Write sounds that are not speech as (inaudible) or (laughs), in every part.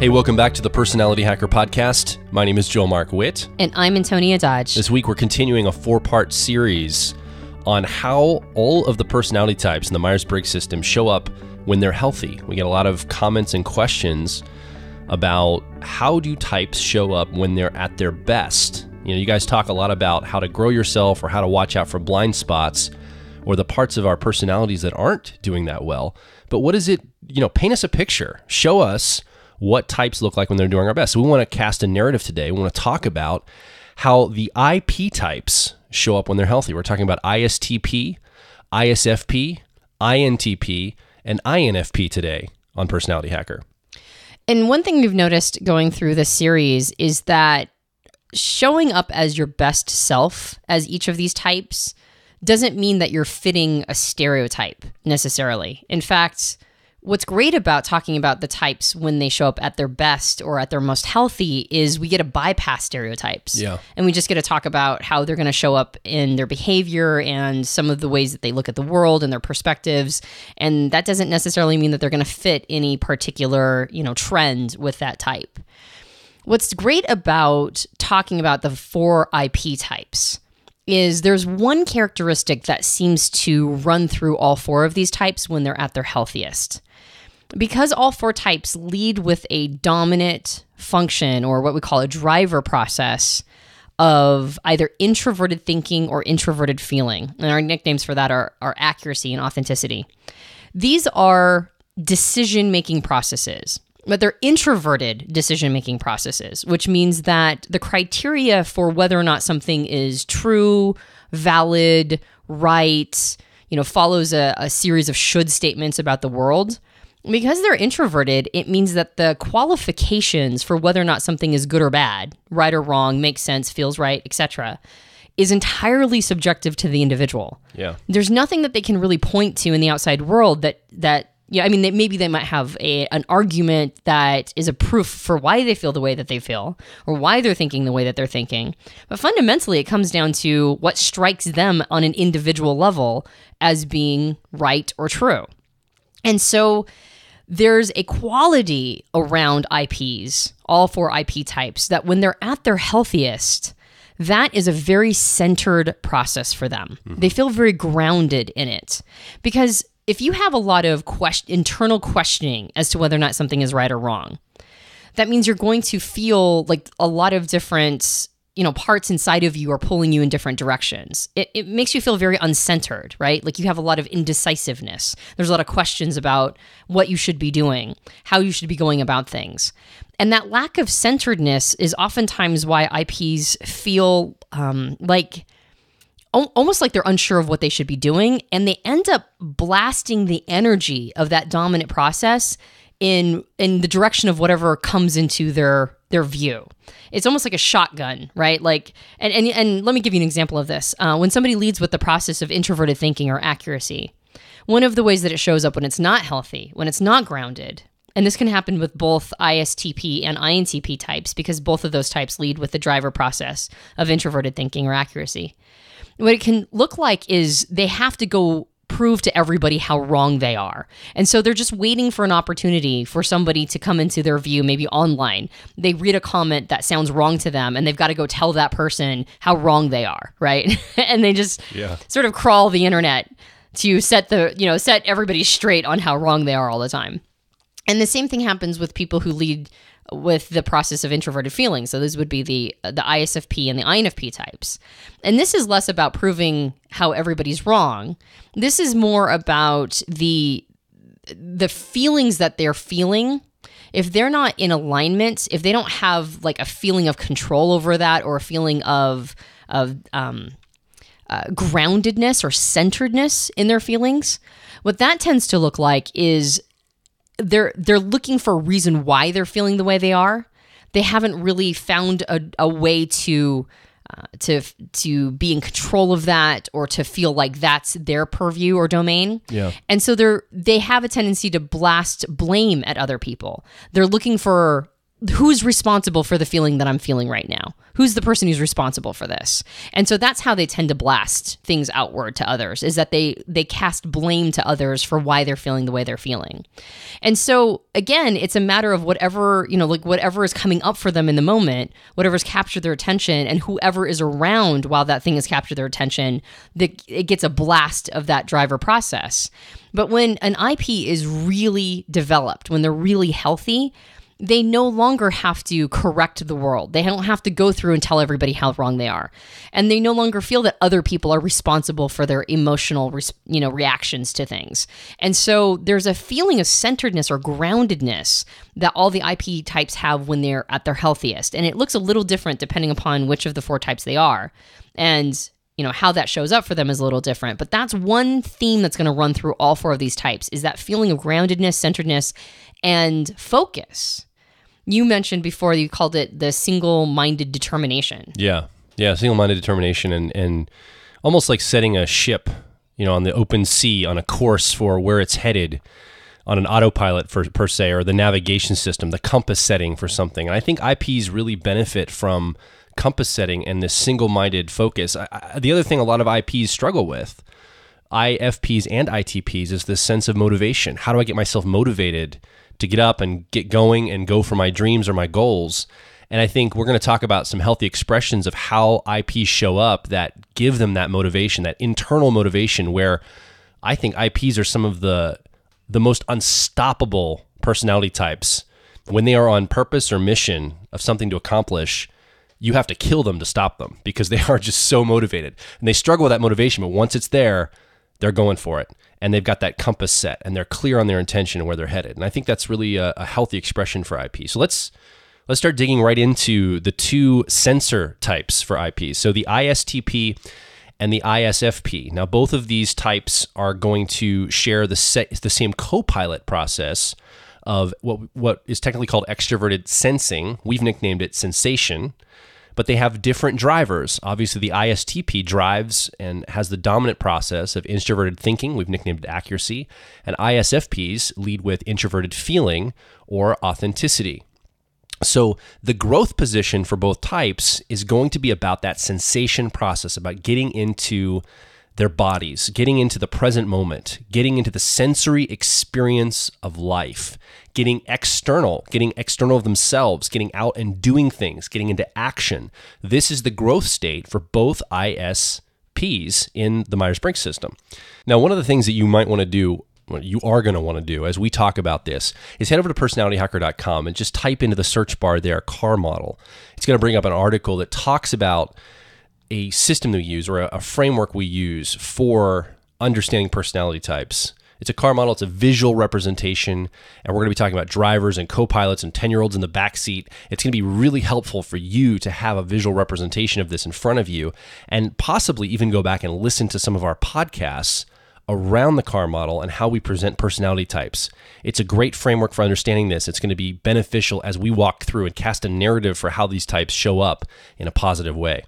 Hey, welcome back to the Personality Hacker Podcast. My name is Joel Mark Witt. And I'm Antonia Dodge. This week we're continuing a four part series on how all of the personality types in the Myers Briggs system show up when they're healthy. We get a lot of comments and questions about how do types show up when they're at their best. You know, you guys talk a lot about how to grow yourself or how to watch out for blind spots or the parts of our personalities that aren't doing that well. But what is it, you know, paint us a picture. Show us what types look like when they're doing our best. So we want to cast a narrative today. We want to talk about how the IP types show up when they're healthy. We're talking about ISTP, ISFP, INTP, and INFP today on Personality Hacker. And one thing we've noticed going through this series is that showing up as your best self as each of these types doesn't mean that you're fitting a stereotype necessarily. In fact, what's great about talking about the types when they show up at their best or at their most healthy is we get to bypass stereotypes. Yeah. And we just get to talk about how they're going to show up in their behavior and some of the ways that they look at the world and their perspectives. And that doesn't necessarily mean that they're going to fit any particular, you know, trend with that type. What's great about talking about the four IP types is there's one characteristic that seems to run through all four of these types when they're at their healthiest. Because all four types lead with a dominant function or what we call a driver process of either introverted thinking or introverted feeling. And our nicknames for that are, are accuracy and authenticity. These are decision making processes but they're introverted decision making processes, which means that the criteria for whether or not something is true, valid, right, you know, follows a, a series of should statements about the world. Because they're introverted, it means that the qualifications for whether or not something is good or bad, right or wrong, makes sense, feels right, etc., is entirely subjective to the individual. Yeah. There's nothing that they can really point to in the outside world that that yeah, I mean, they, maybe they might have a, an argument that is a proof for why they feel the way that they feel or why they're thinking the way that they're thinking. But fundamentally, it comes down to what strikes them on an individual level as being right or true. And so there's a quality around IPs, all four IP types, that when they're at their healthiest, that is a very centered process for them. Mm-hmm. They feel very grounded in it because if you have a lot of question, internal questioning as to whether or not something is right or wrong, that means you're going to feel like a lot of different you know parts inside of you are pulling you in different directions. It, it makes you feel very uncentered right? Like you have a lot of indecisiveness. There's a lot of questions about what you should be doing how you should be going about things. And that lack of centeredness is oftentimes why ips feel um, like almost like they're unsure of what they should be doing and they end up blasting the energy of that dominant process in in the direction of whatever comes into their their view. It's almost like a shotgun right? Like and and, and let me give you an example of this. Uh, when somebody leads with the process of introverted thinking or accuracy one of the ways that it shows up when it's not healthy when it's not grounded and this can happen with both ISTP and INTP types because both of those types lead with the driver process of introverted thinking or accuracy. What it can look like is they have to go prove to everybody how wrong they are. And so they're just waiting for an opportunity for somebody to come into their view, maybe online. They read a comment that sounds wrong to them and they've got to go tell that person how wrong they are, right? (laughs) and they just yeah. sort of crawl the internet to set the, you know, set everybody straight on how wrong they are all the time. And the same thing happens with people who lead with the process of introverted feeling. So those would be the the ISFP and the INFP types. And this is less about proving how everybody's wrong. This is more about the the feelings that they're feeling if they're not in alignment, if they don't have like a feeling of control over that or a feeling of of um, uh, groundedness or centeredness in their feelings, what that tends to look like is they're they're looking for a reason why they're feeling the way they are. They haven't really found a, a way to uh, to to be in control of that or to feel like that's their purview or domain. Yeah. And so they're they have a tendency to blast blame at other people. They're looking for who's responsible for the feeling that I'm feeling right now. who's the person who's responsible for this? And so that's how they tend to blast things outward to others is that they they cast blame to others for why they're feeling the way they're feeling. And so again it's a matter of whatever you know like whatever is coming up for them in the moment whatever's captured their attention and whoever is around while that thing has captured their attention that it gets a blast of that driver process. But when an ip is really developed when they're really healthy they no longer have to correct the world. They don't have to go through and tell everybody how wrong they are. And they no longer feel that other people are responsible for their emotional, you know, reactions to things. And so there's a feeling of centeredness or groundedness that all the IP types have when they're at their healthiest. And it looks a little different depending upon which of the four types they are. And you know how that shows up for them is a little different but that's one theme that's going to run through all four of these types is that feeling of groundedness centeredness and focus you mentioned before you called it the single-minded determination. Yeah, yeah, single-minded determination, and and almost like setting a ship, you know, on the open sea on a course for where it's headed, on an autopilot for per se, or the navigation system, the compass setting for something. And I think IPs really benefit from compass setting and this single-minded focus. I, I, the other thing a lot of IPs struggle with. IFPs and ITPs is this sense of motivation. How do I get myself motivated to get up and get going and go for my dreams or my goals. And I think we're going to talk about some healthy expressions of how IPs show up that give them that motivation, that internal motivation where I think IPs are some of the the most unstoppable personality types. When they are on purpose or mission of something to accomplish, you have to kill them to stop them because they (laughs) are just so motivated. And they struggle with that motivation, but once it's there, they're going for it and they've got that compass set and they're clear on their intention and where they're headed. And I think that's really a, a healthy expression for IP. So let's let's start digging right into the two sensor types for IP. So the ISTP and the ISFP. Now both of these types are going to share the set, the same co-pilot process of what what is technically called extroverted sensing. We've nicknamed it sensation but they have different drivers. Obviously, the ISTP drives and has the dominant process of introverted thinking, we've nicknamed it accuracy, and ISFPs lead with introverted feeling or authenticity. So, the growth position for both types is going to be about that sensation process, about getting into their bodies, getting into the present moment, getting into the sensory experience of life, getting external, getting external of themselves, getting out and doing things, getting into action. This is the growth state for both ISPs in the Myers Briggs system. Now, one of the things that you might want to do what you are going to want to do as we talk about this is head over to personalityhacker.com and just type into the search bar there car model. It's going to bring up an article that talks about a system that we use or a framework we use for understanding personality types. It's a car model, it's a visual representation, and we're going to be talking about drivers and co pilots and 10 year olds in the back seat. It's going to be really helpful for you to have a visual representation of this in front of you and possibly even go back and listen to some of our podcasts around the car model and how we present personality types. It's a great framework for understanding this. It's going to be beneficial as we walk through and cast a narrative for how these types show up in a positive way.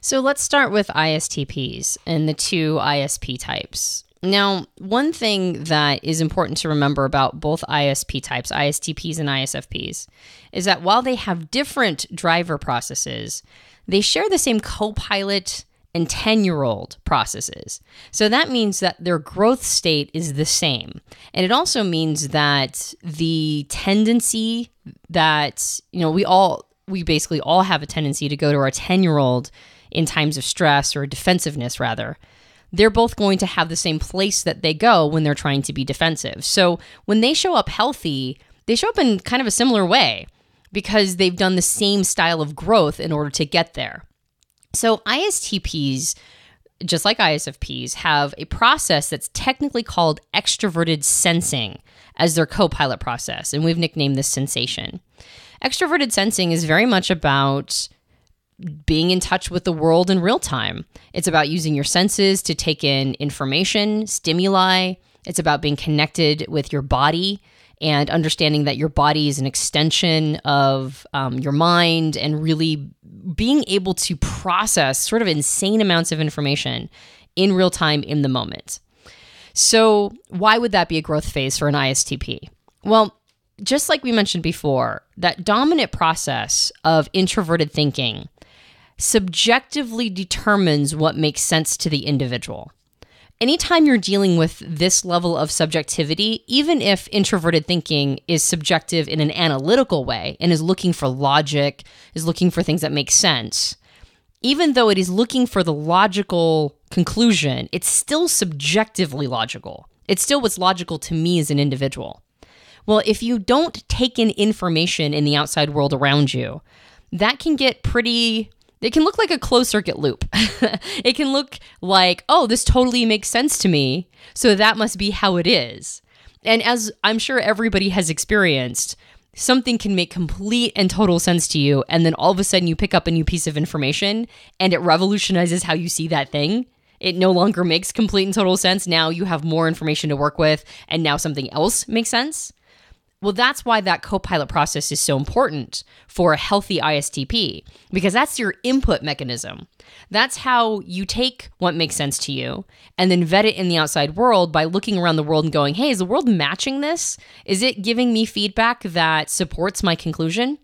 So let's start with ISTPs and the two ISP types. Now, one thing that is important to remember about both ISP types, ISTPs and ISFPs, is that while they have different driver processes, they share the same co pilot and 10 year old processes. So that means that their growth state is the same. And it also means that the tendency that, you know, we all, we basically all have a tendency to go to our 10 year old in times of stress or defensiveness, rather, they're both going to have the same place that they go when they're trying to be defensive. So when they show up healthy, they show up in kind of a similar way because they've done the same style of growth in order to get there. So ISTPs, just like ISFPs, have a process that's technically called extroverted sensing as their co pilot process, and we've nicknamed this sensation. Extroverted sensing is very much about being in touch with the world in real time. It's about using your senses to take in information, stimuli. It's about being connected with your body and understanding that your body is an extension of um, your mind and really being able to process sort of insane amounts of information in real time in the moment. So, why would that be a growth phase for an ISTP? Well, just like we mentioned before, that dominant process of introverted thinking subjectively determines what makes sense to the individual. Anytime you're dealing with this level of subjectivity, even if introverted thinking is subjective in an analytical way and is looking for logic, is looking for things that make sense, even though it is looking for the logical conclusion, it's still subjectively logical. It's still what's logical to me as an individual. Well, if you don't take in information in the outside world around you, that can get pretty it can look like a closed circuit loop. (laughs) it can look like, oh, this totally makes sense to me. So that must be how it is. And as I'm sure everybody has experienced, something can make complete and total sense to you. And then all of a sudden you pick up a new piece of information and it revolutionizes how you see that thing. It no longer makes complete and total sense. Now you have more information to work with, and now something else makes sense. Well, that's why that co-pilot process is so important for a healthy ISTP because that's your input mechanism. That's how you take what makes sense to you and then vet it in the outside world by looking around the world and going, "Hey, is the world matching this? Is it giving me feedback that supports my conclusion?"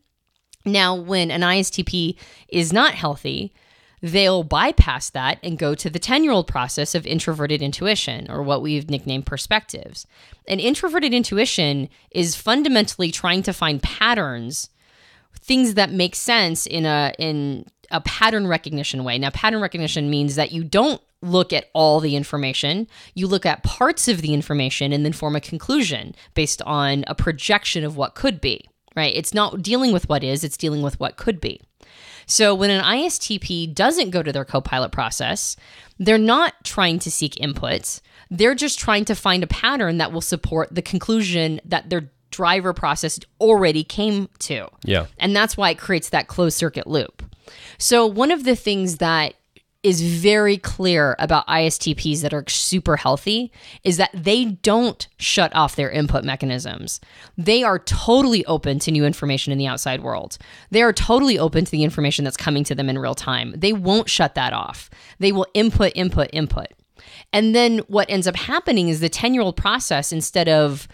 Now, when an ISTP is not healthy, they'll bypass that and go to the 10 year old process of introverted intuition, or what we've nicknamed perspectives. And introverted intuition is fundamentally trying to find patterns, things that make sense in a, in a pattern recognition way. Now, pattern recognition means that you don't look at all the information. You look at parts of the information and then form a conclusion based on a projection of what could be, right? It's not dealing with what is, it's dealing with what could be. So when an ISTP doesn't go to their co-pilot process, they're not trying to seek inputs. They're just trying to find a pattern that will support the conclusion that their driver process already came to. Yeah. And that's why it creates that closed circuit loop. So one of the things that is very clear about ISTPs that are super healthy is that they don't shut off their input mechanisms. They are totally open to new information in the outside world. They are totally open to the information that's coming to them in real time. They won't shut that off. They will input, input, input. And then what ends up happening is the 10 year old process, instead of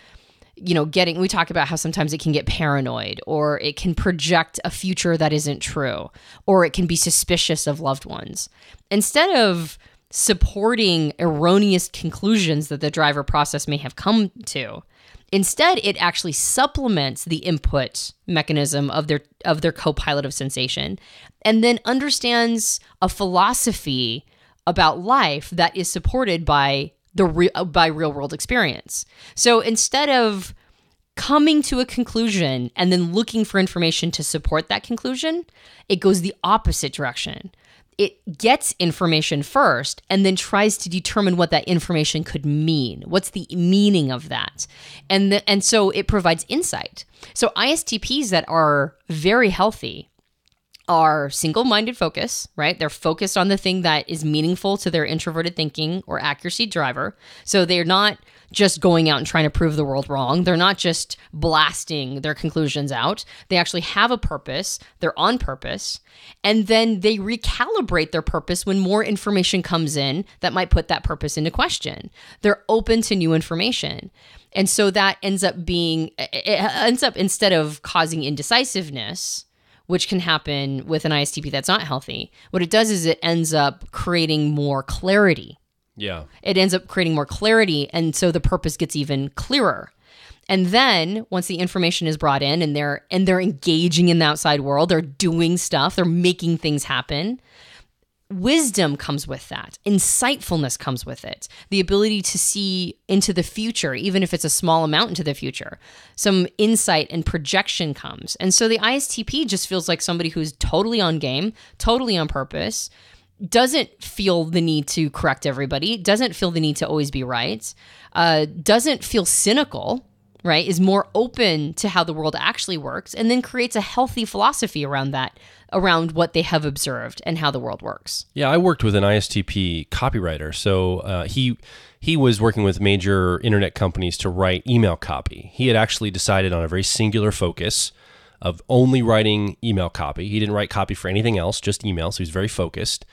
you know, getting, we talk about how sometimes it can get paranoid or it can project a future that isn't true or it can be suspicious of loved ones. Instead of supporting erroneous conclusions that the driver process may have come to, instead it actually supplements the input mechanism of their of their co-pilot of sensation and then understands a philosophy about life that is supported by the re- uh, by real world experience. So instead of coming to a conclusion and then looking for information to support that conclusion, it goes the opposite direction. It gets information first and then tries to determine what that information could mean. What's the meaning of that? And the, and so it provides insight. So ISTPs that are very healthy are single minded focus, right? They're focused on the thing that is meaningful to their introverted thinking or accuracy driver. So they're not just going out and trying to prove the world wrong. They're not just blasting their conclusions out. They actually have a purpose, they're on purpose, and then they recalibrate their purpose when more information comes in that might put that purpose into question. They're open to new information. And so that ends up being, it ends up instead of causing indecisiveness, which can happen with an ISTP that's not healthy, what it does is it ends up creating more clarity. Yeah. It ends up creating more clarity. And so the purpose gets even clearer. And then once the information is brought in and they're and they're engaging in the outside world, they're doing stuff, they're making things happen, wisdom comes with that. Insightfulness comes with it. The ability to see into the future even if it's a small amount into the future. Some insight and projection comes. And so the istp just feels like somebody who's totally on game totally on purpose doesn't feel the need to correct everybody doesn't feel the need to always be right uh, doesn't feel cynical right is more open to how the world actually works and then creates a healthy philosophy around that around what they have observed and how the world works. Yeah, I worked with an ISTP copywriter. So uh, he he was working with major internet companies to write email copy. He had actually decided on a very singular focus of only writing email copy. He didn't write copy for anything else, just email. So he's very focused.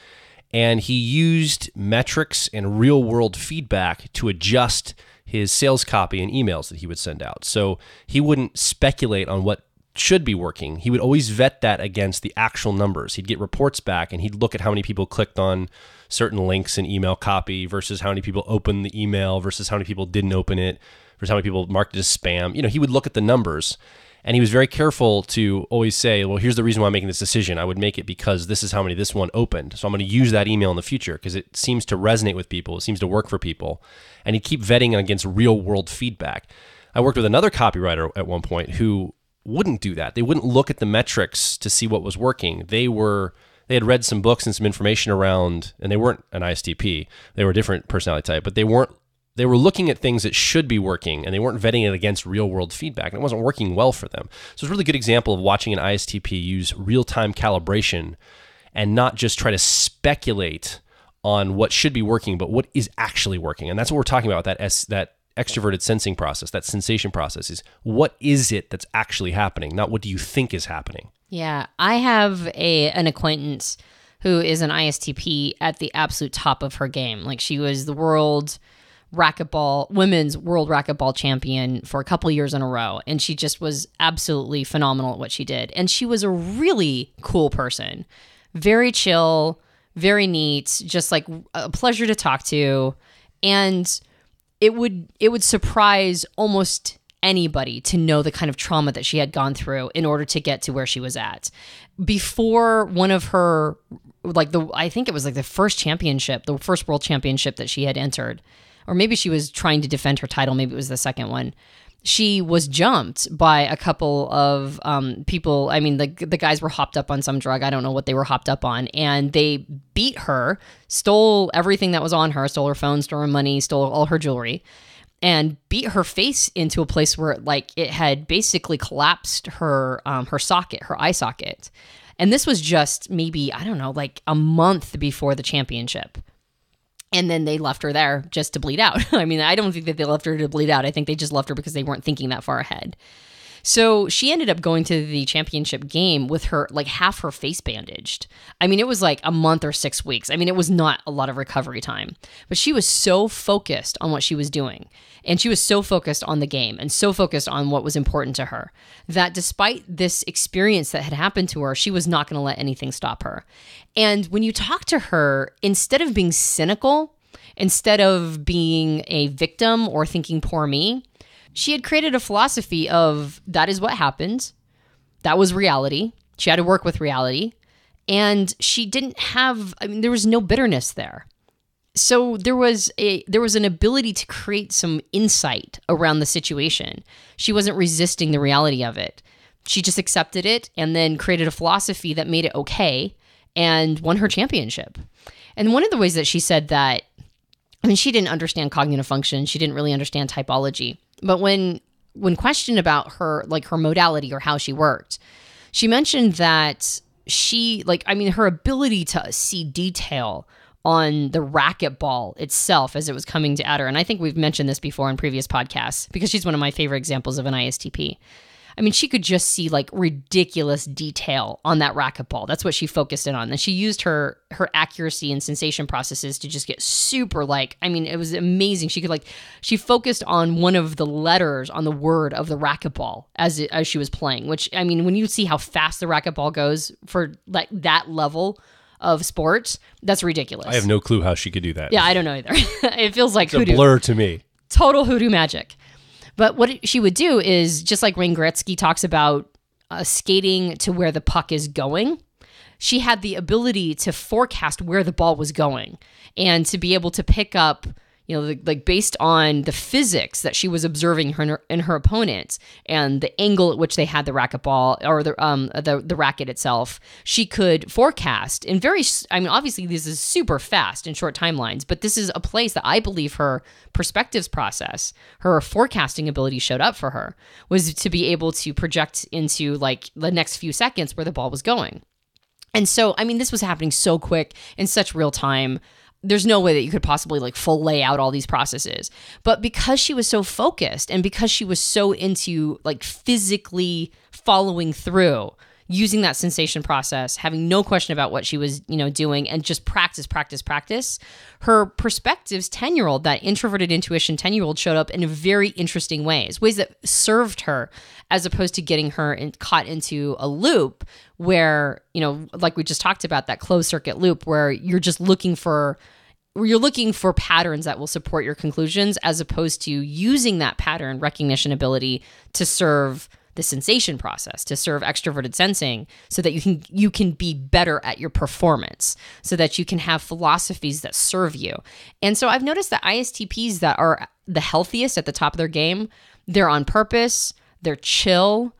And he used metrics and real world feedback to adjust his sales copy and emails that he would send out. So he wouldn't speculate on what should be working. He would always vet that against the actual numbers. He'd get reports back and he'd look at how many people clicked on certain links in email copy versus how many people opened the email versus how many people didn't open it versus how many people marked it as spam. You know, he would look at the numbers and he was very careful to always say, well, here's the reason why I'm making this decision. I would make it because this is how many this one opened. So I'm going to use that email in the future because it seems to resonate with people. It seems to work for people. And he'd keep vetting against real world feedback. I worked with another copywriter at one point who wouldn't do that. They wouldn't look at the metrics to see what was working. They were they had read some books and some information around and they weren't an ISTP. They were a different personality type, but they weren't they were looking at things that should be working and they weren't vetting it against real world feedback and it wasn't working well for them. So it's a really good example of watching an ISTP use real time calibration and not just try to speculate on what should be working, but what is actually working. And that's what we're talking about that S, that extroverted sensing process, that sensation process is what is it that's actually happening, not what do you think is happening. Yeah, I have a an acquaintance who is an ISTP at the absolute top of her game. Like she was the world racquetball women's world racquetball champion for a couple years in a row. And she just was absolutely phenomenal at what she did. And she was a really cool person. Very chill very neat just like a pleasure to talk to. And it would it would surprise almost anybody to know the kind of trauma that she had gone through in order to get to where she was at. Before one of her like the I think it was like the first championship the first world championship that she had entered or maybe she was trying to defend her title. Maybe it was the second one. She was jumped by a couple of um, people. I mean, the the guys were hopped up on some drug. I don't know what they were hopped up on, and they beat her, stole everything that was on her, stole her phone, stole her money, stole all her jewelry, and beat her face into a place where like it had basically collapsed her um, her socket, her eye socket. And this was just maybe I don't know, like a month before the championship and then they left her there just to bleed out. (laughs) I mean, I don't think that they left her to bleed out. I think they just left her because they weren't thinking that far ahead. So she ended up going to the championship game with her like half her face bandaged. I mean, it was like a month or six weeks. I mean, it was not a lot of recovery time, but she was so focused on what she was doing. And she was so focused on the game and so focused on what was important to her that despite this experience that had happened to her, she was not going to let anything stop her. And when you talk to her, instead of being cynical, instead of being a victim or thinking poor me, she had created a philosophy of that is what happened. That was reality. She had to work with reality. And she didn't have I mean there was no bitterness there. So there was a there was an ability to create some insight around the situation. She wasn't resisting the reality of it. She just accepted it and then created a philosophy that made it okay and won her championship. And one of the ways that she said that I mean she didn't understand cognitive function, she didn't really understand typology. But when when questioned about her like her modality or how she worked, she mentioned that she like I mean her ability to see detail on the racquetball itself as it was coming to at her. And I think we've mentioned this before in previous podcasts because she's one of my favorite examples of an ISTP. I mean, she could just see like ridiculous detail on that racquetball. That's what she focused in on. And she used her her accuracy and sensation processes to just get super like, I mean, it was amazing. She could like she focused on one of the letters on the word of the racquetball as it, as she was playing, which I mean, when you see how fast the racquetball goes for like that level of sport, that's ridiculous. I have no clue how she could do that. Yeah, I don't know either. (laughs) it feels like it's hoodoo. a blur to me. Total hoodoo magic. But what she would do is just like Wayne Gretzky talks about uh, skating to where the puck is going. She had the ability to forecast where the ball was going and to be able to pick up you know, like based on the physics that she was observing her in her opponent and the angle at which they had the racquetball or the um the the racket itself, she could forecast in very. I mean, obviously this is super fast in short timelines, but this is a place that I believe her perspectives process, her forecasting ability showed up for her was to be able to project into like the next few seconds where the ball was going. And so, I mean, this was happening so quick in such real time there's no way that you could possibly like full lay out all these processes. But because she was so focused and because she was so into like physically following through, using that sensation process, having no question about what she was, you know, doing and just practice, practice, practice, her perspectives 10-year-old, that introverted intuition 10-year-old showed up in very interesting ways, ways that served her as opposed to getting her in, caught into a loop where, you know, like we just talked about that closed circuit loop where you're just looking for you're looking for patterns that will support your conclusions as opposed to using that pattern recognition ability to serve the sensation process to serve extroverted sensing so that you can you can be better at your performance so that you can have philosophies that serve you. And so i've noticed that istps that are the healthiest at the top of their game they're on purpose they're chill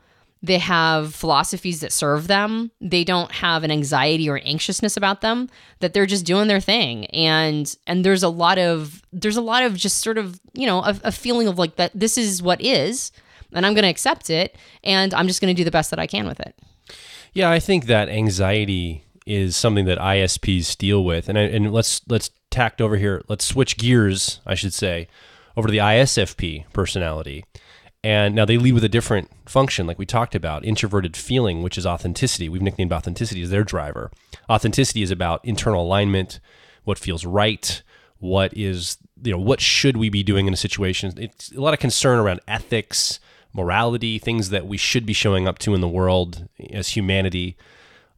they have philosophies that serve them. They don't have an anxiety or anxiousness about them that they're just doing their thing. And and there's a lot of there's a lot of just sort of you know a, a feeling of like that this is what is and i'm going to accept it and i'm just going to do the best that i can with it. Yeah i think that anxiety is something that isps deal with. And, and let's let's tact over here. Let's switch gears i should say over to the isfp personality and now they lead with a different function, like we talked about introverted feeling, which is authenticity. We've nicknamed authenticity as their driver. Authenticity is about internal alignment, what feels right, what is, you know, what should we be doing in a situation. It's a lot of concern around ethics, morality, things that we should be showing up to in the world as humanity.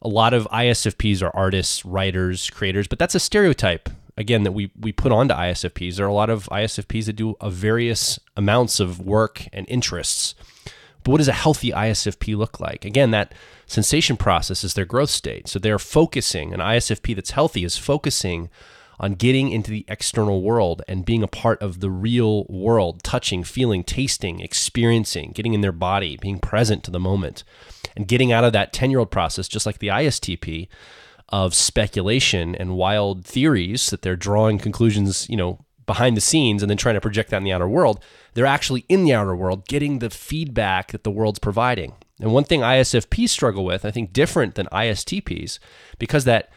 A lot of ISFPs are artists, writers, creators, but that's a stereotype again that we we put onto ISFPs. There are a lot of ISFPs that do a various amounts of work and interests. But what does a healthy ISFP look like? Again, that sensation process is their growth state. So they're focusing. An ISFP that's healthy is focusing on getting into the external world and being a part of the real world, touching, feeling, tasting, experiencing, getting in their body, being present to the moment, and getting out of that 10 year old process, just like the ISTP, of speculation and wild theories that they're drawing conclusions, you know, behind the scenes and then trying to project that in the outer world. They're actually in the outer world getting the feedback that the world's providing. And one thing ISFPs struggle with, I think different than ISTPs, because that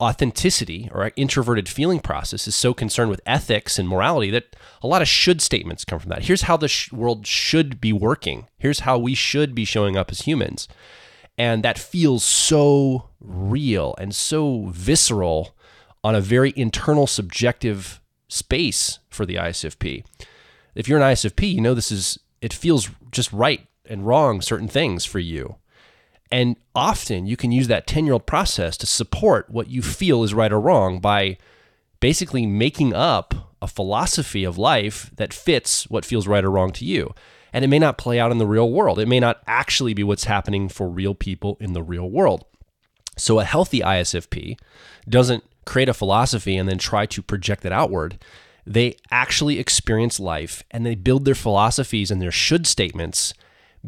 authenticity or introverted feeling process is so concerned with ethics and morality that a lot of should statements come from that. Here's how the sh- world should be working. Here's how we should be showing up as humans. And that feels so real and so visceral on a very internal, subjective space for the ISFP. If you're an ISFP, you know this is, it feels just right and wrong certain things for you. And often you can use that 10 year old process to support what you feel is right or wrong by basically making up a philosophy of life that fits what feels right or wrong to you and it may not play out in the real world. It may not actually be what's happening for real people in the real world. So a healthy ISFP doesn't create a philosophy and then try to project it outward. They actually experience life and they build their philosophies and their should statements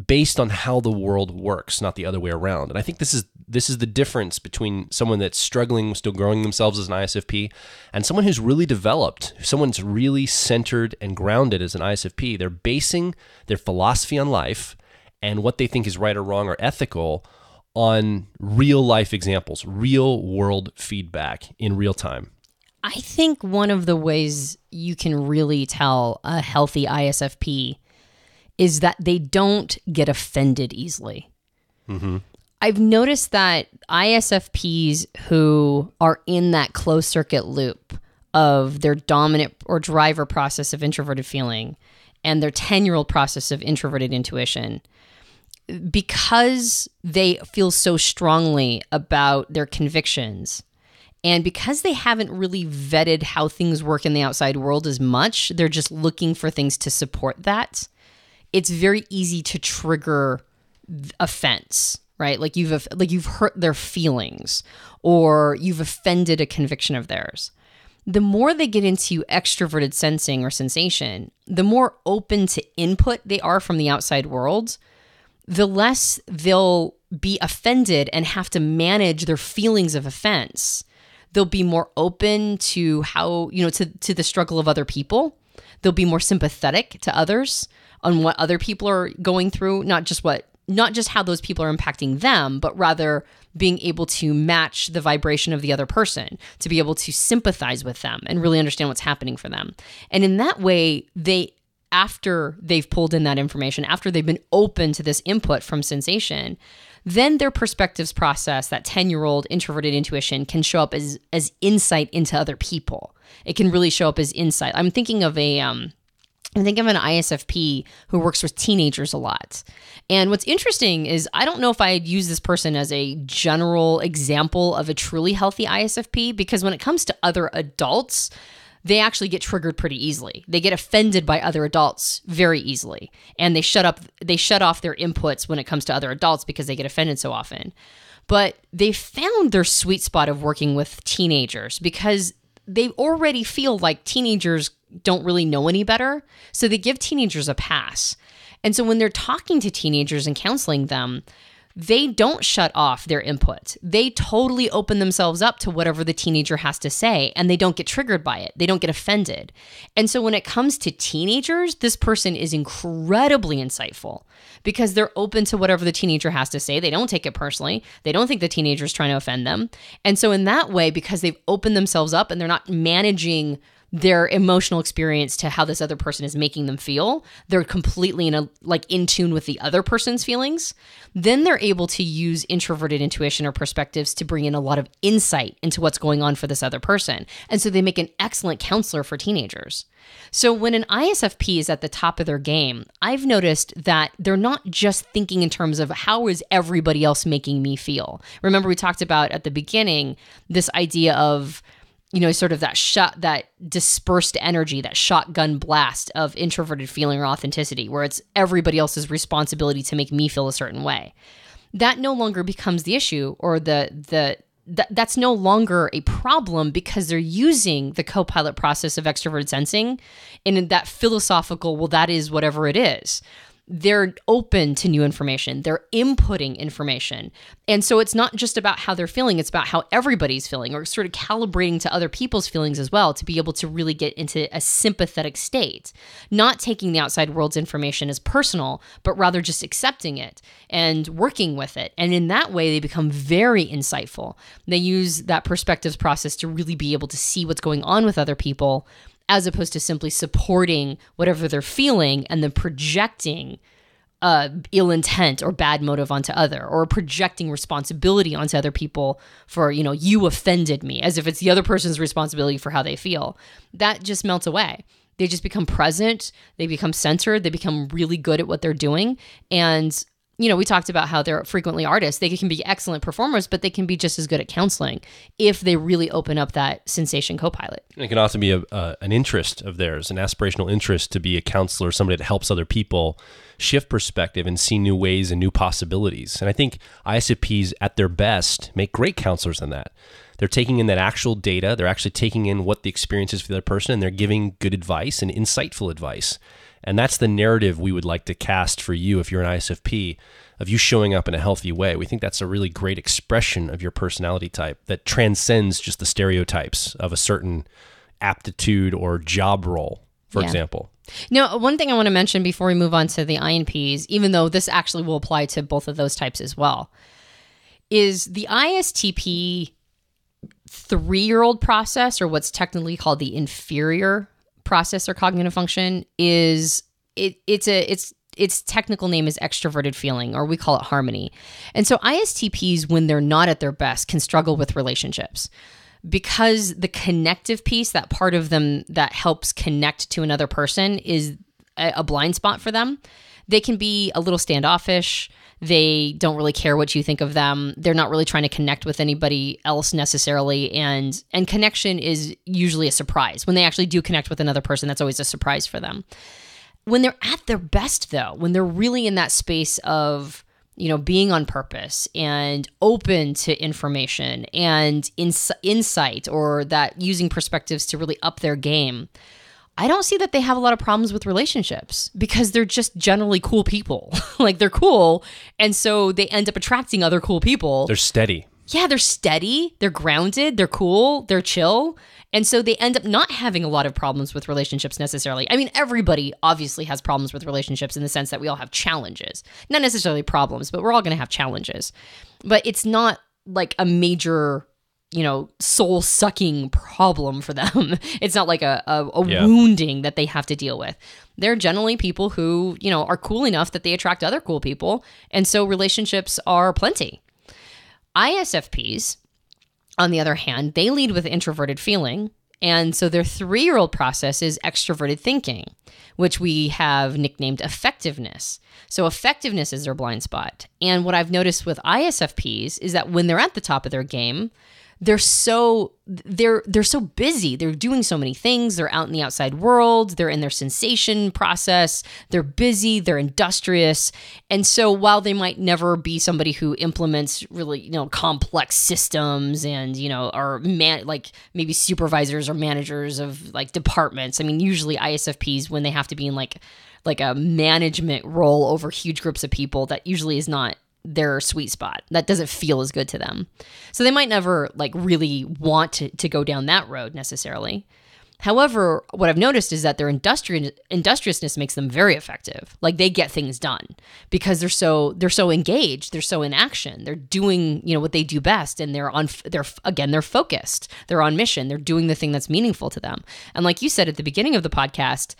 based on how the world works, not the other way around. And I think this is this is the difference between someone that's struggling, still growing themselves as an ISFP, and someone who's really developed, someone's really centered and grounded as an ISFP. They're basing their philosophy on life and what they think is right or wrong or ethical on real life examples, real world feedback in real time. I think one of the ways you can really tell a healthy ISFP is that they don't get offended easily. Mm-hmm. I've noticed that ISFPs who are in that closed circuit loop of their dominant or driver process of introverted feeling and their 10 year old process of introverted intuition, because they feel so strongly about their convictions and because they haven't really vetted how things work in the outside world as much, they're just looking for things to support that it's very easy to trigger offense right? Like you've like you've hurt their feelings or you've offended a conviction of theirs. The more they get into extroverted sensing or sensation the more open to input they are from the outside world the less they'll be offended and have to manage their feelings of offense they'll be more open to how you know to, to the struggle of other people they'll be more sympathetic to others on what other people are going through, not just what not just how those people are impacting them, but rather being able to match the vibration of the other person, to be able to sympathize with them and really understand what's happening for them. And in that way, they after they've pulled in that information, after they've been open to this input from sensation, then their perspectives process, that 10 year old introverted intuition, can show up as, as insight into other people. It can really show up as insight. I'm thinking of a, um, I think of an ISFP who works with teenagers a lot. And what's interesting is I don't know if I'd use this person as a general example of a truly healthy ISFP because when it comes to other adults, they actually get triggered pretty easily. They get offended by other adults very easily. And they shut up they shut off their inputs when it comes to other adults because they get offended so often. But they found their sweet spot of working with teenagers because they already feel like teenagers don't really know any better. So they give teenagers a pass. And so when they're talking to teenagers and counseling them, they don't shut off their input. They totally open themselves up to whatever the teenager has to say and they don't get triggered by it. They don't get offended. And so when it comes to teenagers, this person is incredibly insightful because they're open to whatever the teenager has to say. They don't take it personally. They don't think the teenager is trying to offend them. And so in that way because they've opened themselves up and they're not managing their emotional experience to how this other person is making them feel. They're completely in a like in tune with the other person's feelings. Then they're able to use introverted intuition or perspectives to bring in a lot of insight into what's going on for this other person. And so they make an excellent counselor for teenagers. So when an ISFP is at the top of their game i've noticed that they're not just thinking in terms of how is everybody else making me feel. Remember we talked about at the beginning this idea of you know, sort of that shot, that dispersed energy, that shotgun blast of introverted feeling or authenticity, where it's everybody else's responsibility to make me feel a certain way. That no longer becomes the issue or the, the, that, that's no longer a problem because they're using the co-pilot process of extroverted sensing in that philosophical well that is whatever it is they're open to new information. They're inputting information. And so it's not just about how they're feeling, it's about how everybody's feeling or sort of calibrating to other people's feelings as well to be able to really get into a sympathetic state, not taking the outside world's information as personal, but rather just accepting it and working with it. And in that way, they become very insightful. They use that perspectives process to really be able to see what's going on with other people as opposed to simply supporting whatever they're feeling and then projecting uh, ill intent or bad motive onto other or projecting responsibility onto other people for you know you offended me as if it's the other person's responsibility for how they feel. That just melts away. They just become present. They become centered. They become really good at what they're doing. And you know, we talked about how they're frequently artists. They can be excellent performers, but they can be just as good at counseling if they really open up that sensation co-pilot. It can also be a, uh, an interest of theirs, an aspirational interest to be a counselor, somebody that helps other people shift perspective and see new ways and new possibilities. And I think ISFPs at their best make great counselors in that. They're taking in that actual data, they're actually taking in what the experience is for the other person, and they're giving good advice and insightful advice. And that's the narrative we would like to cast for you if you're an ISFP of you showing up in a healthy way. We think that's a really great expression of your personality type that transcends just the stereotypes of a certain aptitude or job role, for yeah. example. Now, one thing I want to mention before we move on to the INPs, even though this actually will apply to both of those types as well, is the ISTP three year old process, or what's technically called the inferior process or cognitive function is it it's a it's its technical name is extroverted feeling or we call it harmony. And so ISTPs when they're not at their best can struggle with relationships because the connective piece, that part of them that helps connect to another person is a, a blind spot for them. They can be a little standoffish they don't really care what you think of them. They're not really trying to connect with anybody else necessarily. And and connection is usually a surprise. When they actually do connect with another person that's always a surprise for them. When they're at their best though when they're really in that space of you know being on purpose and open to information and ins- insight or that using perspectives to really up their game I don't see that they have a lot of problems with relationships because they're just generally cool people. (laughs) like they're cool. And so they end up attracting other cool people. They're steady. Yeah, they're steady, they're grounded, they're cool, they're chill. And so they end up not having a lot of problems with relationships necessarily. I mean, everybody obviously has problems with relationships in the sense that we all have challenges. Not necessarily problems, but we're all going to have challenges. But it's not like a major you know, soul sucking problem for them. (laughs) it's not like a, a, a Yeah. wounding that they have to deal with. They're generally people who, you know, are cool enough that they attract other cool people. And so relationships are plenty. ISFPs, on the other hand, they lead with introverted feeling. And so their three year old process is extroverted thinking, which we have nicknamed effectiveness. So effectiveness is their blind spot. And what I've noticed with ISFPs is that when they're at the top of their game, they're so they're they're so busy. They're doing so many things. They're out in the outside world. They're in their sensation process. They're busy. They're industrious. And so while they might never be somebody who implements really you know complex systems and you know are man like maybe supervisors or managers of like departments i mean usually isfps when they have to be in like like a management role over huge groups of people that usually is not their sweet spot. That doesn't feel as good to them. So they might never like really want to, to go down that road necessarily. However, what I've noticed is that their industri- industriousness makes them very effective. Like they get things done because they're so they're so engaged, they're so in action. They're doing, you know, what they do best and they're on they're again, they're focused. They're on mission. They're doing the thing that's meaningful to them. And like you said at the beginning of the podcast,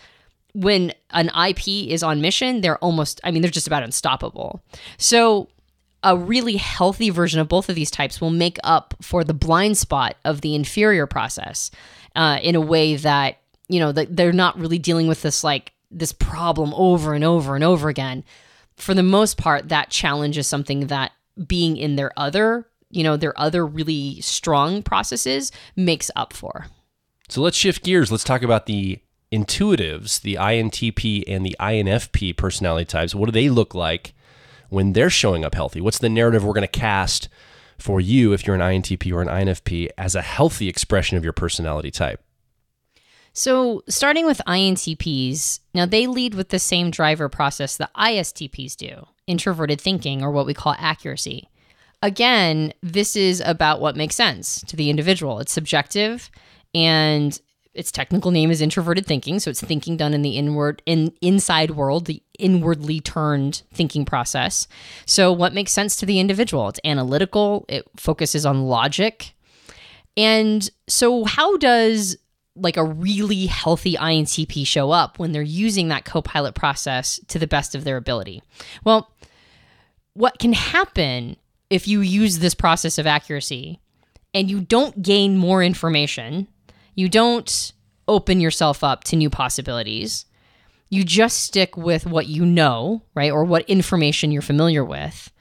when an IP is on mission, they're almost I mean, they're just about unstoppable. So a really healthy version of both of these types will make up for the blind spot of the inferior process uh, in a way that you know they're not really dealing with this like this problem over and over and over again for the most part that challenge is something that being in their other you know their other really strong processes makes up for So let's shift gears. Let's talk about the intuitives, the INTP and the INFP personality types. What do they look like when they're showing up healthy? What's the narrative we're going to cast for you if you're an INTP or an INFP as a healthy expression of your personality type? So, starting with INTPs, now they lead with the same driver process that ISTPs do introverted thinking, or what we call accuracy. Again, this is about what makes sense to the individual. It's subjective and its technical name is introverted thinking, so it's thinking done in the inward in inside world, the inwardly turned thinking process. So what makes sense to the individual? It's analytical, it focuses on logic. And so how does like a really healthy INTP show up when they're using that copilot process to the best of their ability? Well, what can happen if you use this process of accuracy and you don't gain more information, you don't open yourself up to new possibilities, you just stick with what you know, right? Or what information you're familiar with,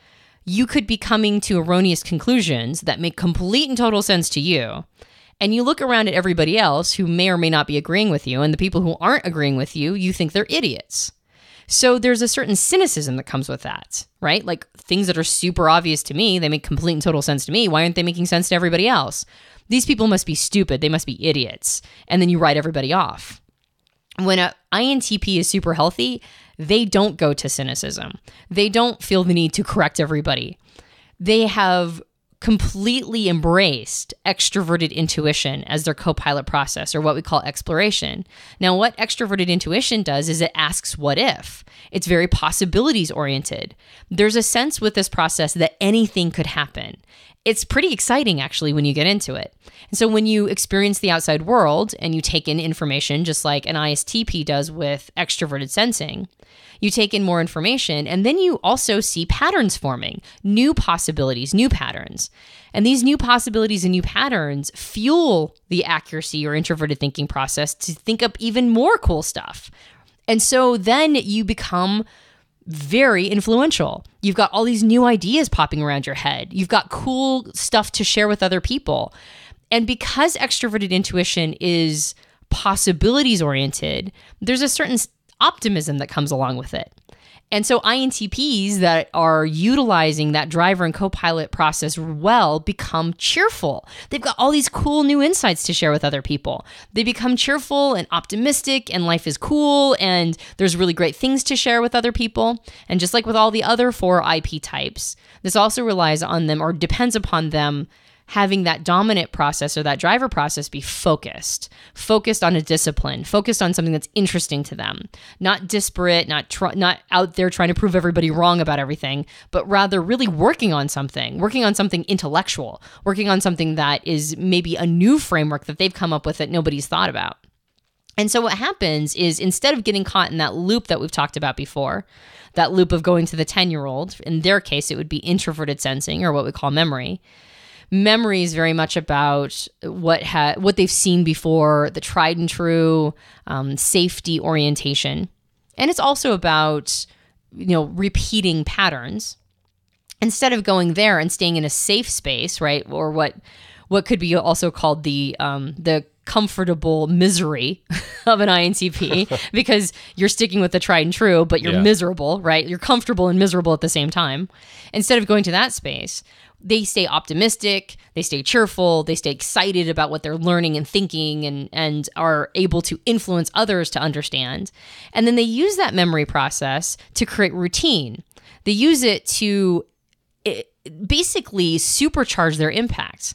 you could be coming to erroneous conclusions that make complete and total sense to you. And you look around at everybody else who may or may not be agreeing with you, and the people who aren't agreeing with you, you think they're idiots. So there's a certain cynicism that comes with that, right? Like things that are super obvious to me, they make complete and total sense to me. Why aren't they making sense to everybody else? These people must be stupid. They must be idiots. And then you write everybody off. When an INTP is super healthy, they don't go to cynicism. They don't feel the need to correct everybody. They have completely embraced extroverted intuition as their co-pilot process or what we call exploration. Now what extroverted intuition does is it asks what if. It's very possibilities oriented. There's a sense with this process that anything could happen. It's pretty exciting actually when you get into it. And so when you experience the outside world and you take in information just like an ISTP does with extroverted sensing, you take in more information and then you also see patterns forming, new possibilities, new patterns. And these new possibilities and new patterns fuel the accuracy or introverted thinking process to think up even more cool stuff. And so then you become very influential. You've got all these new ideas popping around your head. You've got cool stuff to share with other people. And because extroverted intuition is possibilities oriented, there's a certain optimism that comes along with it. And so INTPs that are utilizing that driver and co-pilot process well become cheerful. They've got all these cool new insights to share with other people. They become cheerful and optimistic and life is cool and there's really great things to share with other people. And just like with all the other four IP types, this also relies on them or depends upon them having that dominant process or that driver process be focused, focused on a discipline, focused on something that's interesting to them, not disparate, not tr- not out there trying to prove everybody wrong about everything, but rather really working on something, working on something intellectual, working on something that is maybe a new framework that they've come up with that nobody's thought about. And so what happens is instead of getting caught in that loop that we've talked about before, that loop of going to the 10 year old, in their case, it would be introverted sensing or what we call memory. Memory is very much about what ha- what they've seen before, the tried and true um, safety orientation, and it's also about you know repeating patterns instead of going there and staying in a safe space, right? Or what what could be also called the um, the comfortable misery (laughs) of an INTP (laughs) because you're sticking with the tried and true, but you're Yeah. miserable, right? You're comfortable and miserable at the same time. Instead of going to that space, they stay optimistic, they stay cheerful, they stay excited about what they're learning and thinking and and are able to influence others to understand. And then they use that memory process to create routine. They use it to it, basically supercharge their impact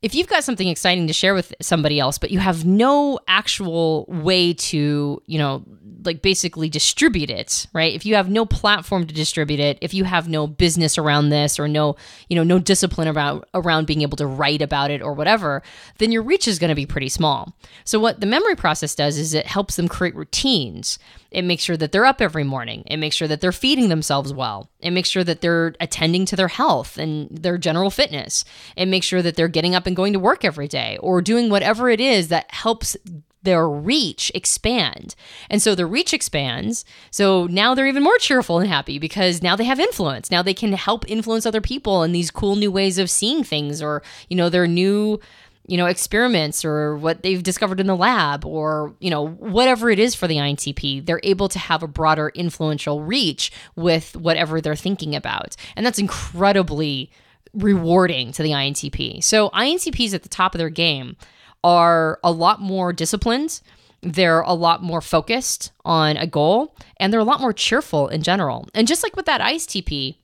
if you've got something exciting to share with somebody else but you have no actual way to you know like basically distribute it right if you have no platform to distribute it if you have no business around this or no you know no discipline about around being able to write about it or whatever then your reach is going to be pretty small so what the memory process does is it helps them create routines it makes sure that they're up every morning. It makes sure that they're feeding themselves well. It makes sure that they're attending to their health and their general fitness. It makes sure that they're getting up and going to work every day or doing whatever it is that helps their reach expand. And so the reach expands. So now they're even more cheerful and happy because now they have influence. Now they can help influence other people in these cool new ways of seeing things or, you know, their new you know experiments or what they've discovered in the lab or you know whatever it is for the INTP they're able to have a broader influential reach with whatever they're thinking about and that's incredibly rewarding to the INTP so INTPs at the top of their game are a lot more disciplined. They're a lot more focused on a goal and they're a lot more cheerful in general. And just like with that ISTP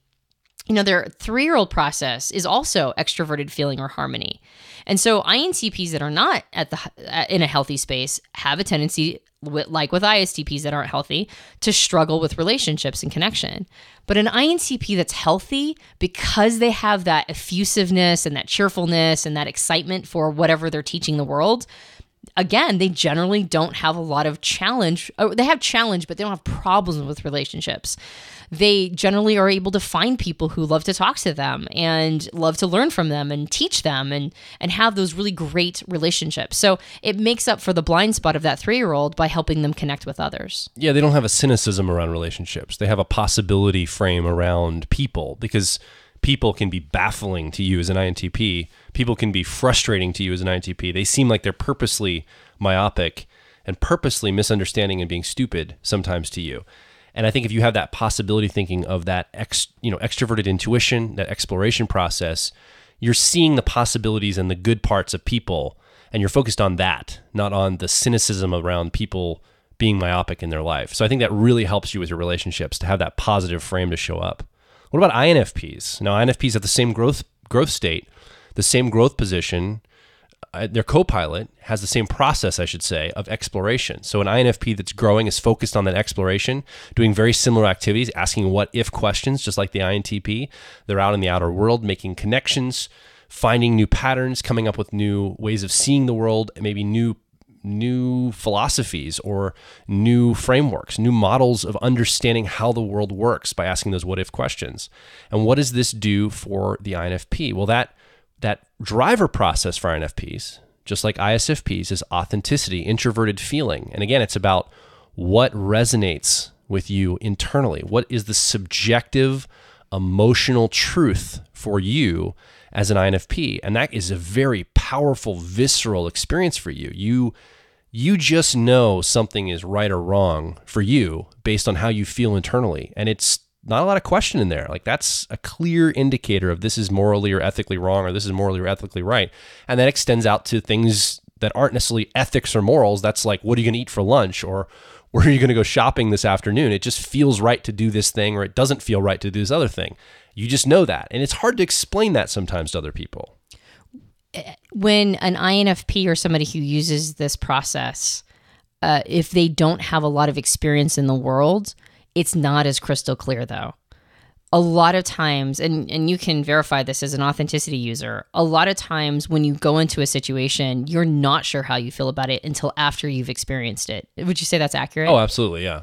you know, their three year old process is also extroverted feeling or harmony. And so INTPs that are not at the in a healthy space have a tendency, like with ISTPs that aren't healthy, to struggle with relationships and connection. But an INTP that's healthy, because they have that effusiveness and that cheerfulness and that excitement for whatever they're teaching the world, again, they generally don't have a lot of challenge. They have challenge, but they don't have problems with relationships. They generally are able to find people who love to talk to them and love to learn from them and teach them and and have those really great relationships. So it makes up for the blind spot of that three year old by helping them connect with others. Yeah, they don't have a cynicism around relationships. They have a possibility frame around people because people can be baffling to you as an INTP. People can be frustrating to you as an INTP. They seem like they're purposely myopic and purposely misunderstanding and being stupid sometimes to you. And I think if you have that possibility thinking of that ex, you know, extroverted intuition, that exploration process, you're seeing the possibilities and the good parts of people and you're focused on that, not on the cynicism around people being myopic in their life. So I think that really helps you with your relationships to have that positive frame to show up. What about INFPs? Now INFPs have the same growth growth state, the same growth position. Uh, their co-pilot has the same process, I should say, of exploration. So an INFP that's growing is focused on that exploration, doing very similar activities, asking what if questions, just like the INTP. They're out in the outer world, making connections, finding new patterns, coming up with new ways of seeing the world, maybe new new philosophies or new frameworks, new models of understanding how the world works by asking those what if questions. And what does this do for the INFP? Well, that that driver process for INFPs, just like ISFPs, is authenticity, introverted feeling. And again, it's about what resonates with you internally. What is the subjective emotional truth for you as an INFP? And that is a very powerful visceral experience for you. You you just know something is right or wrong for you based on how you feel internally. And it's not a lot of question in there. Like that's a clear indicator of this is morally or ethically wrong or this is morally or ethically right. And that extends out to things that aren't necessarily ethics or morals. That's like, what are you going to eat for lunch or where are you going to go shopping this afternoon? It just feels right to do this thing or it doesn't feel right to do this other thing. You just know that. And it's hard to explain that sometimes to other people. when an INFP or somebody who uses this process, uh, if they don't have a lot of experience in the world, it's not as crystal clear though. A lot of times, and, and you can verify this as an authenticity user, a lot of times when you go into a situation, you're not sure how you feel about it until after you've experienced it. Would you say that's accurate? Oh, absolutely, yeah.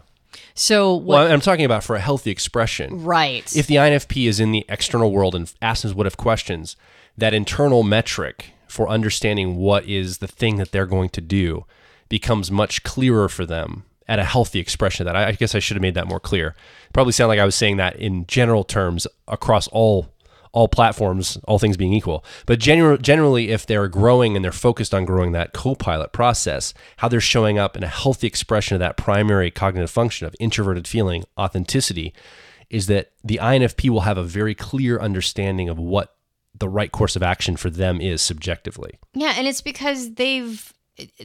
So what? Well, I'm talking about for a healthy expression. right. If the INFP is in the external world and asks what if questions, that internal metric for understanding what is the thing that they're going to do becomes much clearer for them at a healthy expression of that. I, I guess I should have made that more clear. Probably sound like I was saying that in general terms across all all platforms, all things being equal. But general, generally, if they're growing and they're focused on growing that co-pilot process, how they're showing up in a healthy expression of that primary cognitive function of introverted feeling, authenticity, is that the INFP will have a very clear understanding of what the right course of action for them is subjectively. Yeah, and it's because they've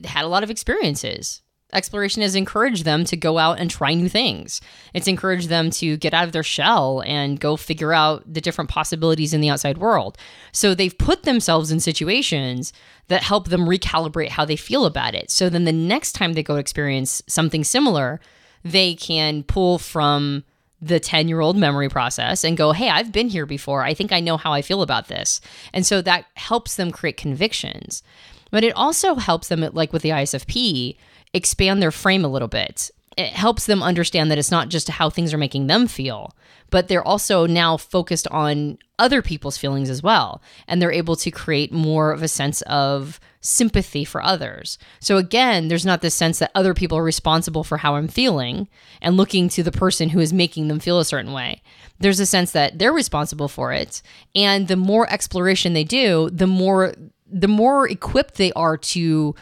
had a lot of experiences. Exploration has encouraged them to go out and try new things. It's encouraged them to get out of their shell and go figure out the different possibilities in the outside world. So they've put themselves in situations that help them recalibrate how they feel about it. So then the next time they go experience something similar, they can pull from the 10 year old memory process and go, hey, I've been here before. I think I know how I feel about this. And so that helps them create convictions. But it also helps them, like with the ISFP, expand their frame a little bit. It helps them understand that it's not just how things are making them feel, but they're also now focused on other people's feelings as well. And they're able to create more of a sense of sympathy for others. So again, there's not this sense that other people are responsible for how I'm feeling and looking to the person who is making them feel a certain way. There's a sense that they're responsible for it. And the more exploration they do, the more the more equipped they are to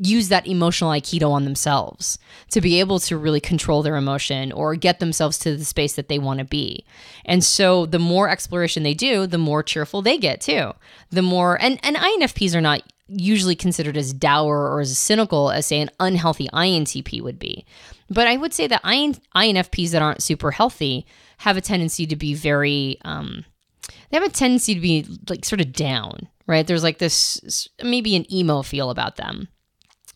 use that emotional aikido on themselves to be able to really control their emotion or get themselves to the space that they want to be. And so the more exploration they do, the more cheerful they get too. The more and and INFPs are not usually considered as dour or as cynical as say an unhealthy INTP would be. But I would say that INFPs that aren't super healthy have a tendency to be very um, they have a tendency to be like sort of down, right? There's like this maybe an emo feel about them.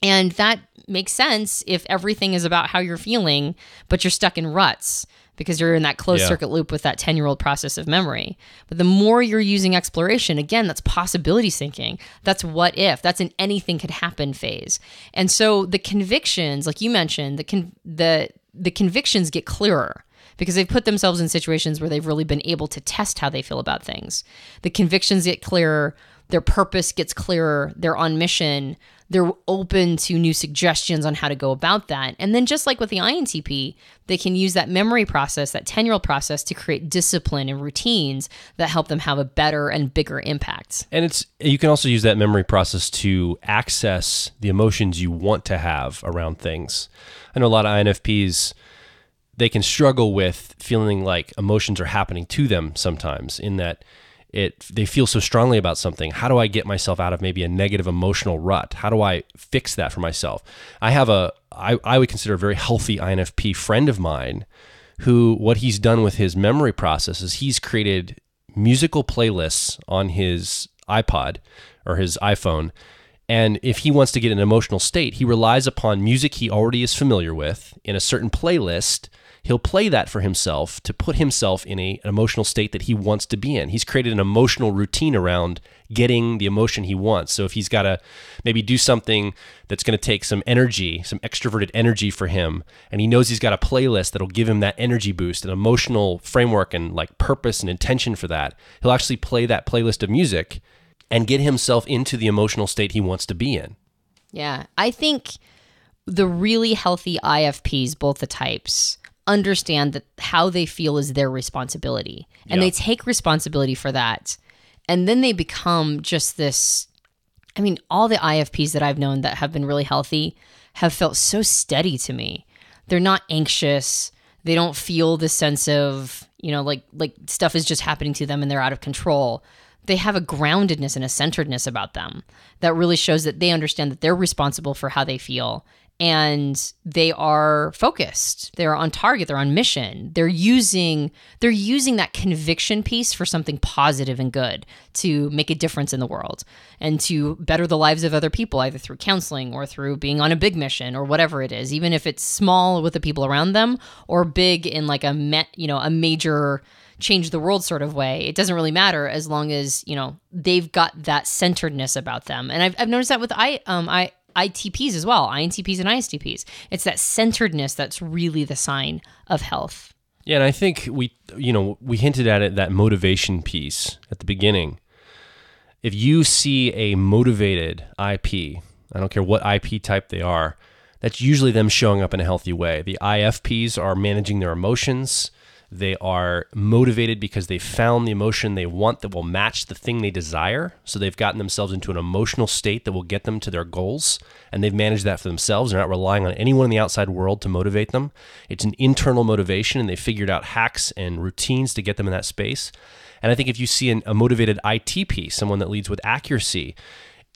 And that makes sense if everything is about how you're feeling, but you're stuck in ruts because you're in that closed Yeah. circuit loop with that 10 year old process of memory. But the more you're using exploration, again, that's possibility thinking. That's what if. That's an anything could happen phase. And so the convictions, like you mentioned, the con- the the convictions get clearer because they've put themselves in situations where they've really been able to test how they feel about things. The convictions get clearer, their purpose gets clearer, they're on mission, they're open to new suggestions on how to go about that. And then, just like with the INTP, they can use that memory process, that 10 year old process, to create discipline and routines that help them have a better and bigger impact. And it's you can also use that memory process to access the emotions you want to have around things. I know a lot of INFPs they can struggle with feeling like emotions are happening to them sometimes in that it they feel so strongly about something. How do I get myself out of maybe a negative emotional rut? How do I fix that for myself? I have a I, I would consider a very healthy INFP friend of mine who what he's done with his memory process is he's created musical playlists on his iPod or his iPhone. And if he wants to get an emotional state, he relies upon music he already is familiar with in a certain playlist. He'll play that for himself to put himself in a, an emotional state that he wants to be in. He's created an emotional routine around getting the emotion he wants. So if he's got to maybe do something that's going to take some energy, some extroverted energy for him, and he knows he's got a playlist that'll give him that energy boost, an emotional framework and like purpose and intention for that, he'll actually play that playlist of music and get himself into the emotional state he wants to be in. Yeah. I think the really healthy IFPs, both the types, understand that how they feel is their responsibility and Yeah. they take responsibility for that. And then they become just this I mean, all the IFPs that I've known that have been really healthy have felt so steady to me. They're not anxious. They don't feel the sense of, you know, like like stuff is just happening to them and they're out of control. They have a groundedness and a centeredness about them that really shows that they understand that they're responsible for how they feel and they are focused. They're on target. They're on mission. They're using they're using that conviction piece for something positive and good to make a difference in the world and to better the lives of other people either through counseling or through being on a big mission or whatever it is even if it's small with the people around them or big in like a me, you know a major change the world sort of way. It doesn't really matter as long as you know they've got that centeredness about them. And i've, I've noticed that with i um i ITPs as well, INTPs and ISTPs. It's that centeredness that's really the sign of health. Yeah, and I think we, you know, we hinted at it that motivation piece at the beginning. If you see a motivated IP, I don't care what IP type they are, that's usually them showing up in a healthy way. The IFPs are managing their emotions. They are motivated because they found the emotion they want that will match the thing they desire. So they've gotten themselves into an emotional state that will get them to their goals. And they've managed that for themselves. They're not relying on anyone in the outside world to motivate them. It's an internal motivation, and they figured out hacks and routines to get them in that space. And I think if you see an, a motivated ITP, someone that leads with accuracy,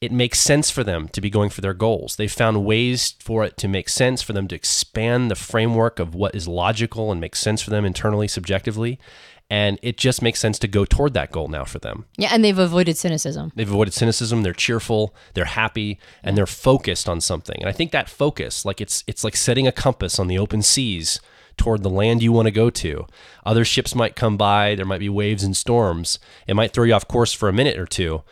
it makes sense for them to be going for their goals. They've found ways for it to make sense, for them to expand the framework of what is logical and makes sense for them internally, subjectively. And it just makes sense to go toward that goal now for them. Yeah, and they've avoided cynicism. They've avoided cynicism. They're cheerful. They're happy, and they're focused on something. And I think that focus, like it's it's like setting a compass on the open seas toward the land you want to go to. Other ships might come by. There might be waves and storms. It might throw you off course for a minute or two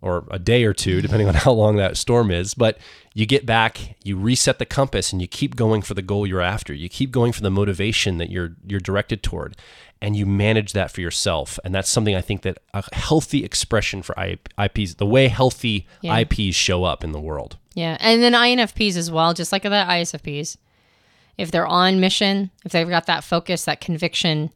or a day or two, depending on (laughs) how long that storm is. But you get back, you reset the compass, and you keep going for the goal you're after. You keep going for the motivation that you're you're directed toward, and you manage that for yourself. And that's something I think that a healthy expression for IPs, the way healthy yeah. IPs show up in the world. Yeah, and then INFPs as well, just like the ISFPs. If they're on mission, if they've got that focus, that conviction,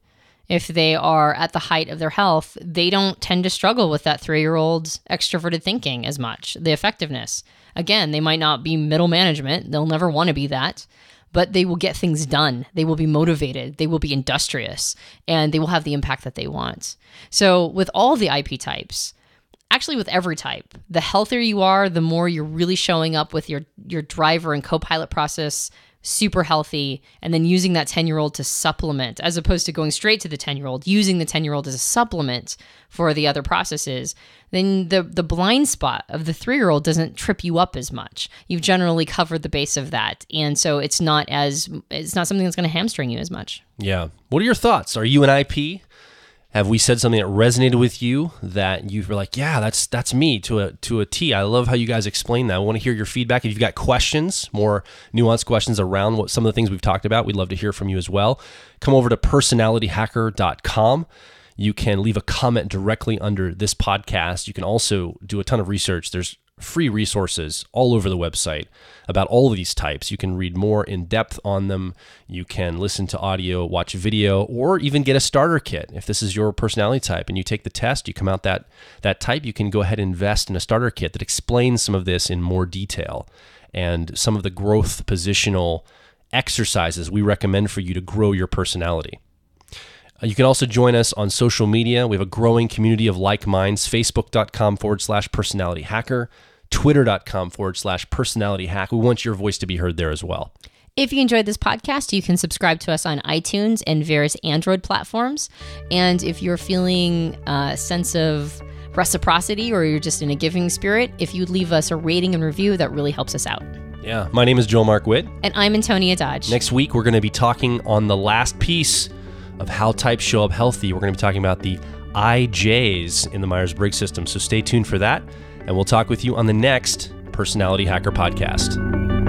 if they are at the height of their health, they don't tend to struggle with that three year old's extroverted thinking as much, the effectiveness. Again, they might not be middle management, they'll never want to be that, but they will get things done. They will be motivated, they will be industrious, and they will have the impact that they want. So, with all the IP types, actually with every type the healthier you are the more you're really showing up with your your driver and co-pilot process super healthy and then using that 10 year old to supplement as opposed to going straight to the 10 year old using the 10 year old as a supplement for the other processes then the the blind spot of the 3 year old doesn't trip you up as much. You've generally covered the base of that and so it's not as it's not something that's going to hamstring you as much. Yeah. What are your thoughts? Are you an ip have we said something that resonated with you that you were like, yeah, that's that's me to a to a T? I love how you guys explain that. I want to hear your feedback. If you've got questions, more nuanced questions around what some of the things we've talked about, we'd love to hear from you as well. Come over to personalityhacker.com. You can leave a comment directly under this podcast. You can also do a ton of research. There's free resources all over the website about all of these types. You can read more in depth on them. You can listen to audio, watch video, or even get a starter kit. If this is your personality type and you take the test, you come out that that type, you can go ahead and invest in a starter kit that explains some of this in more detail and some of the growth positional exercises we recommend for you to grow your personality. Uh, you can also join us on social media. We have a growing community of like minds, facebook.com forward slash personality hacker twitter.com forward slash personality hack. We want your voice to be heard there as well. If you enjoyed this podcast, you can subscribe to us on iTunes and various Android platforms. And if you're feeling a sense of reciprocity or you're just in a giving spirit, if you'd leave us a rating and review, that really helps us out. Yeah. My name is Joel Mark Witt. And I'm Antonia Dodge. Next week, we're going to be talking on the last piece of how types show up healthy. We're going to be talking about the IJs in the Myers Briggs system. So stay tuned for that and we'll talk with you on the next Personality Hacker podcast.